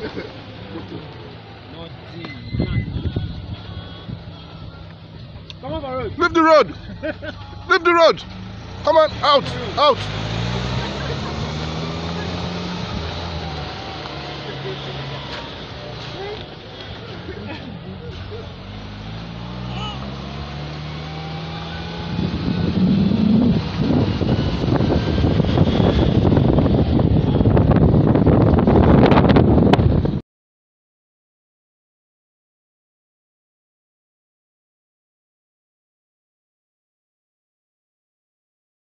Come on, road. Leave the road. Leave the road. Come on, out, out.